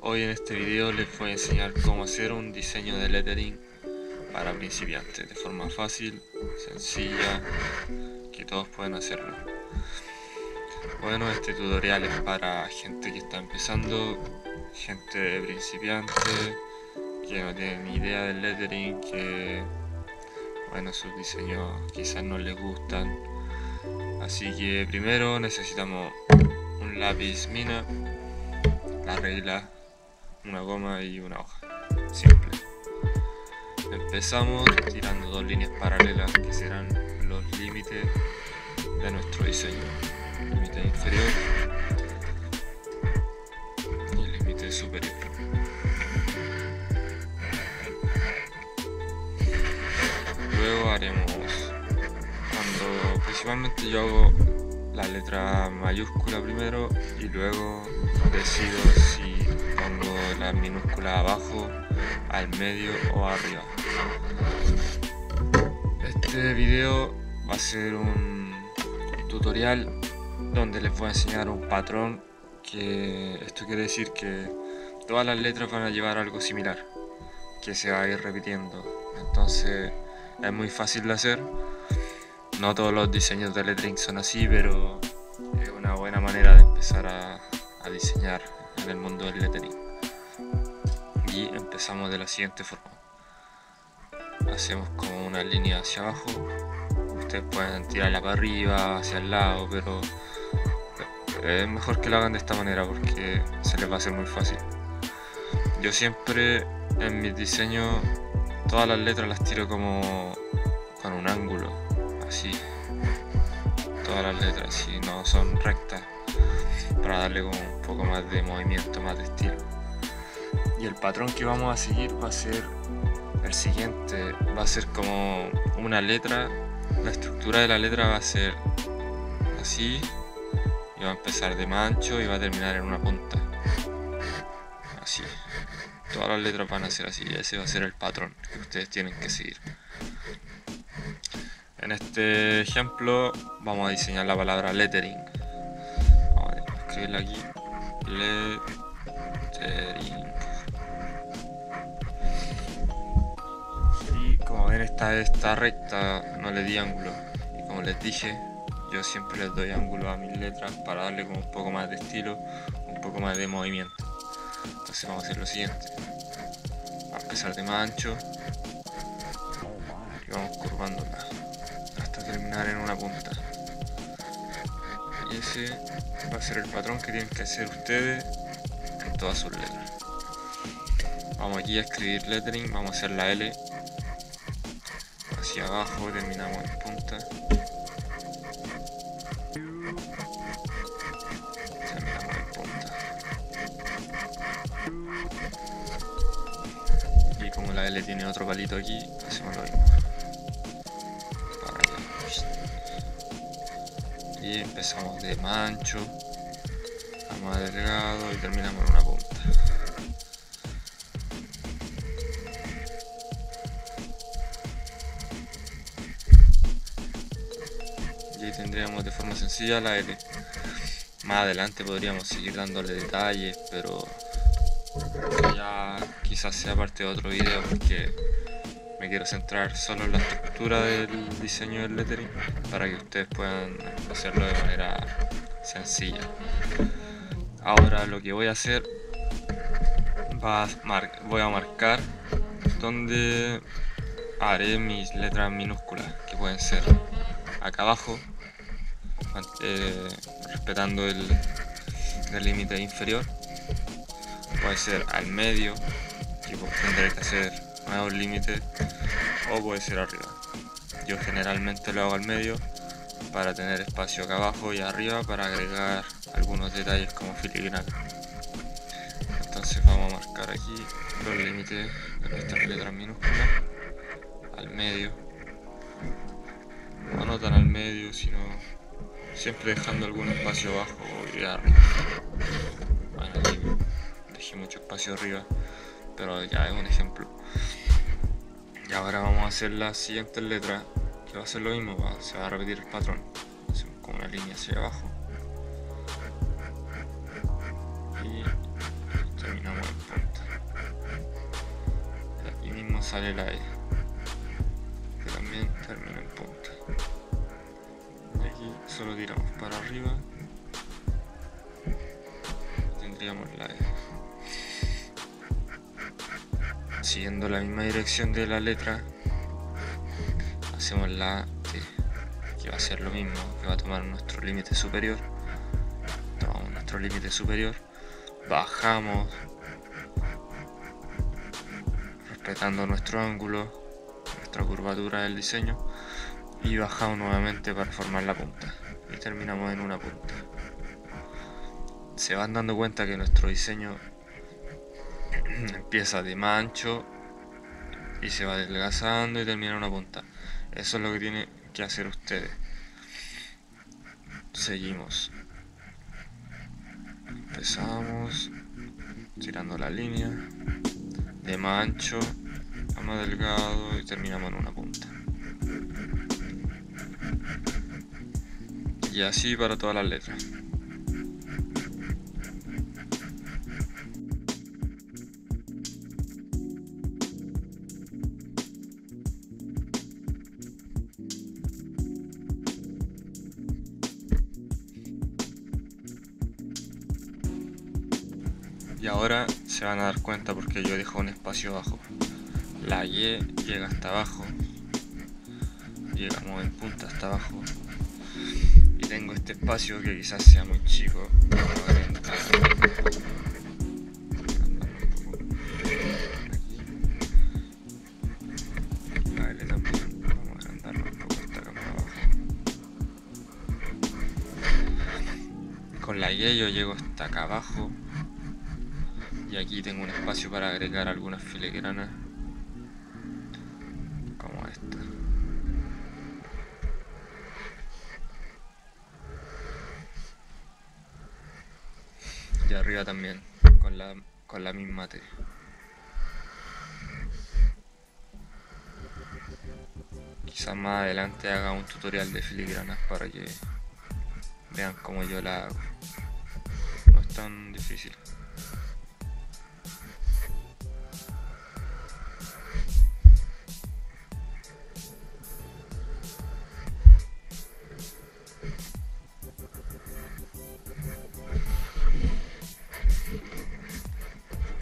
Hoy en este video les voy a enseñar cómo hacer un diseño de lettering para principiantes de forma fácil, sencilla, que todos pueden hacerlo. Bueno, este tutorial es para gente que está empezando, gente principiante, que no tiene ni idea del lettering, que bueno, sus diseños quizás no les gustan. Así que primero necesitamos un lápiz mina, la regla, una goma y una hoja. Simple. Empezamos tirando dos líneas paralelas que serán los límites de nuestro diseño. Límite inferior y límite superior. Cuando principalmente yo hago la letra mayúscula primero y luego decido si pongo la minúscula abajo, al medio o arriba. Este video va a ser un tutorial donde les voy a enseñar un patrón que esto quiere decir que todas las letras van a llevar algo similar que se va a ir repitiendo entonces es muy fácil de hacer. No todos los diseños de lettering son así pero es una buena manera de empezar a, diseñar en el mundo del lettering. Y empezamos de la siguiente forma. Hacemos como una línea hacia abajo. Ustedes pueden tirarla para arriba hacia el lado pero es mejor que lo hagan de esta manera porque se les va a hacer muy fácil. Yo siempre en mis diseños todas las letras las tiro como con un ángulo así. Todas las letras si no son rectas para darle un poco más de movimiento más de estilo. Y el patrón que vamos a seguir va a ser el siguiente va a ser como una letra la estructura de la letra va a ser así y va a empezar de mancho y va a terminar en una punta todas las letras van a ser así ese va a ser el patrón que ustedes tienen que seguir. En este ejemplo vamos a diseñar la palabra lettering. Vamos a escribirla aquí. Lettering. Y como ven esta está recta no le di ángulo. Y como les dije yo siempre les doy ángulo a mis letras para darle como un poco más de estilo, un poco más de movimiento. Entonces vamos a hacer lo siguiente. Vamos a empezar de más ancho y vamos curvándola hasta terminar en una punta. Y ese va a ser el patrón que tienen que hacer ustedes en todas sus letras. Vamos aquí a escribir lettering, vamos a hacer la L hacia abajo, terminamos en punta. Como la L tiene otro palito aquí hacemos lo mismo. Y empezamos de mancho a más y terminamos en una punta. Y ahí tendríamos de forma sencilla la L. Más adelante podríamos seguir dándole detalles, pero ya quizás sea parte de otro video porque me quiero centrar solo en la estructura del diseño del lettering para que ustedes puedan hacerlo de manera sencilla. Ahora lo que voy a hacer va a voy a marcar donde haré mis letras minúsculas que pueden ser acá abajo eh, respetando el límite inferior puede ser al medio pues tendré que hacer nuevos límites o puede ser arriba. Yo generalmente lo hago al medio para tener espacio acá abajo y arriba para agregar algunos detalles como filigrana. Entonces vamos a marcar aquí los límites de nuestras letras minúsculas al medio. No tan al medio sino siempre dejando algún espacio abajo y arriba. Dejé mucho espacio arriba, pero ya es un ejemplo. ahora vamos a hacer la siguiente letra, que va a ser lo mismo, se va a repetir el patrón. Como una línea hacia abajo. Y terminamos en punta. Y aquí mismo sale la E, que también termina en punta. Y aquí solo tiramos para arriba. Tendríamos la E. siguiendo la misma dirección de la letra, hacemos la T, que va a ser lo mismo, que va a tomar nuestro límite superior. Tomamos nuestro límite superior, bajamos, respetando nuestro ángulo, nuestra curvatura del diseño, y bajamos nuevamente para formar la punta. Y terminamos en una punta. Se van dando cuenta que nuestro diseño empieza de mancho y se va desgazando y termina en una punta. Eso es lo que tienen que hacer ustedes. Seguimos. Empezamos tirando la línea de mancho a más delgado y terminamos en una punta. Y así para todas las letras. Y ahora se van a dar cuenta porque yo dejo un espacio abajo. La Y llega hasta abajo. Llegamos en punta hasta abajo. Y tengo este espacio que quizás sea muy chico. Con la Y yo llego hasta acá abajo y aquí tengo un espacio para agregar algunas filigranas como esta. Y arriba también con la, con la misma T quizás más adelante haga un tutorial de filigranas para que vean cómo yo la hago. No es tan difícil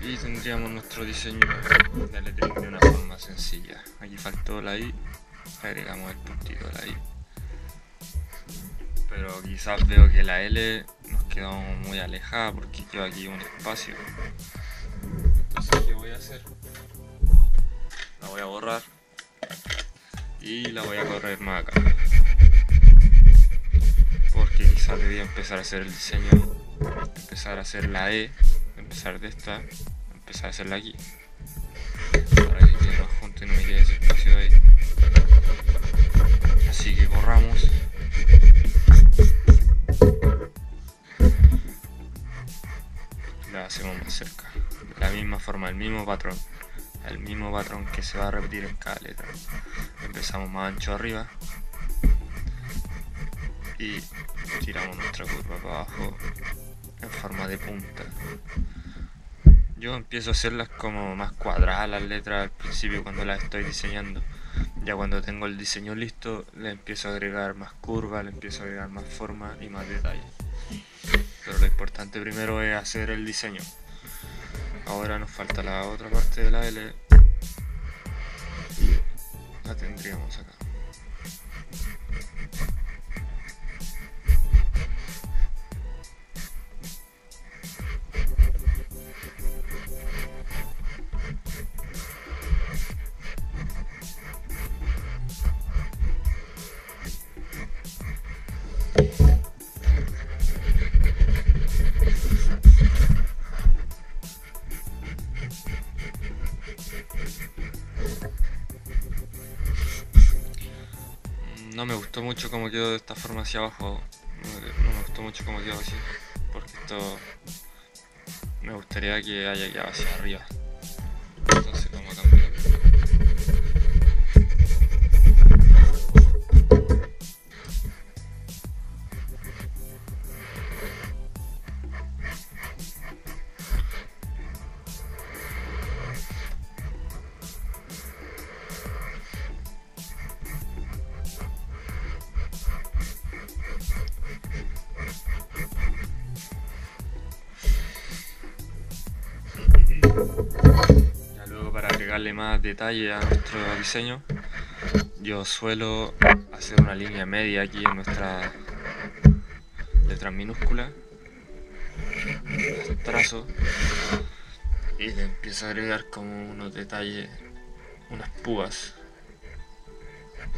y tendríamos nuestro diseño de lettering de una forma sencilla. Aquí faltó la i agregamos el puntito de la i. Pero quizás veo que la l nos quedó muy alejada porque quedó aquí un espacio. Entonces qué voy a hacer la voy a borrar y la voy a correr más acá. Porque quizás debía empezar a hacer el diseño empezar a hacer la e empezar de esta empezar a hacerla aquí para que quede no me quede ese ahí así que borramos. La hacemos más cerca. De la misma forma, el mismo patrón. El mismo patrón que se va a repetir en cada letra. Empezamos más ancho arriba. Y tiramos nuestra curva para abajo en forma de punta yo empiezo a hacerlas como más cuadradas las letras al principio cuando las estoy diseñando. Ya cuando tengo el diseño listo le empiezo a agregar más curvas, le empiezo a agregar más forma y más detalle. Pero lo importante primero es hacer el diseño. Ahora nos falta la otra parte de la L. La tendríamos acá. No me gustó mucho como quedó de esta forma hacia abajo. No, me gustó mucho como quedó así. Porque esto me gustaría que haya quedado hacia arriba. Agregarle más detalle a nuestro diseño, yo suelo hacer una línea media aquí en nuestra letra minúscula, trazo y le empiezo a agregar como unos detalles, unas púas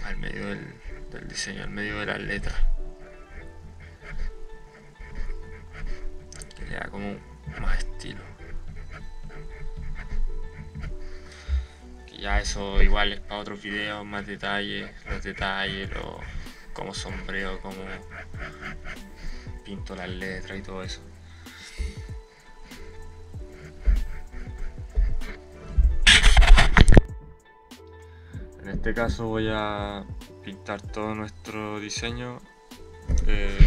al medio del, del diseño, al medio de las letras. Que le da como más estilo. Ya eso igual es para otros videos, más detalles, los detalles, lo, como sombreo, como pinto las letras y todo eso. En este caso voy a pintar todo nuestro diseño eh,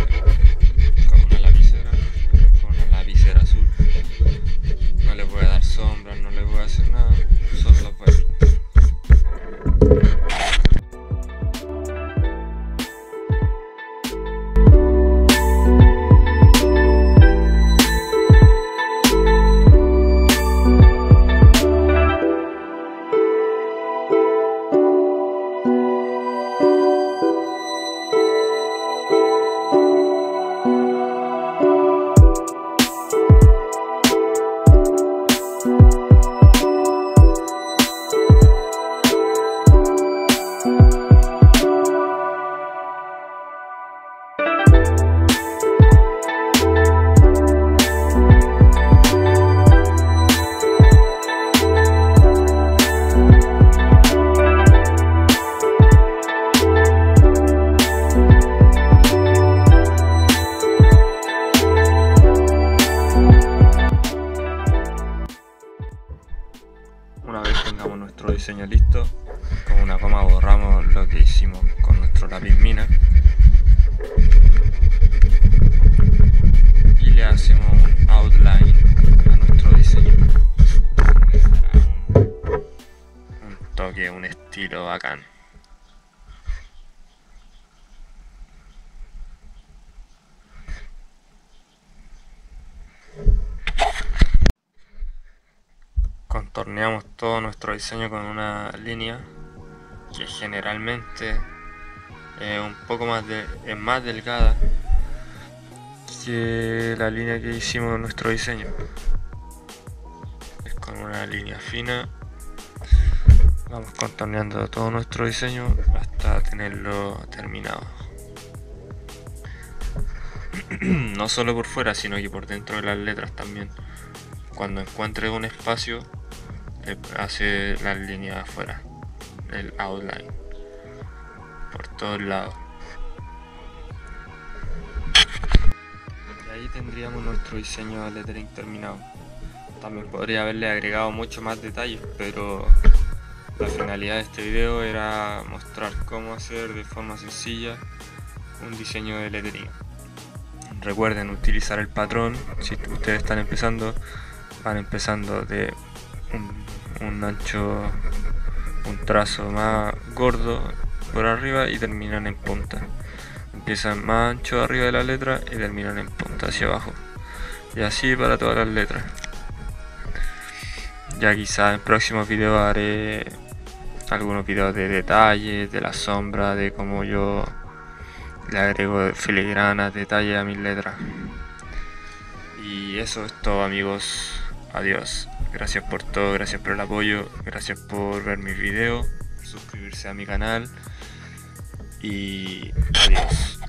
Nuestro diseño listo, con una coma borramos lo que hicimos con nuestro lápiz mina y le hacemos un outline a nuestro diseño. Un toque, un estilo bacán. Contorneamos todo nuestro diseño con una línea que generalmente es un poco más de, es más delgada que la línea que hicimos en nuestro diseño. Es con una línea fina. Vamos contorneando todo nuestro diseño hasta tenerlo terminado. No solo por fuera sino que por dentro de las letras también. Cuando encuentre un espacio hace la línea afuera, el outline, por todos lados. Y ahí tendríamos nuestro diseño de lettering terminado. También podría haberle agregado mucho más detalles, pero la finalidad de este video era mostrar cómo hacer de forma sencilla un diseño de lettering. Recuerden utilizar el patrón si ustedes están empezando, van empezando de un, ancho, un trazo más gordo por arriba y terminan en punta. Empiezan más ancho arriba de la letra y terminan en punta hacia abajo. Y así para todas las letras. Ya quizá en próximos videos haré algunos videos de detalles, de la sombra, de cómo yo le agrego filigranas, detalles a mis letras. Y eso es todo amigos. Adiós. Gracias por todo, gracias por el apoyo, gracias por ver mis videos, suscribirse a mi canal y adiós.